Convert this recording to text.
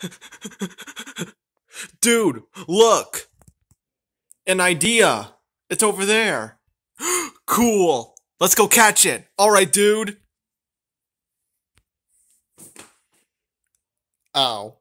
Dude, look! An idea! It's over there! cool! Let's go catch it! Alright, dude! Ow.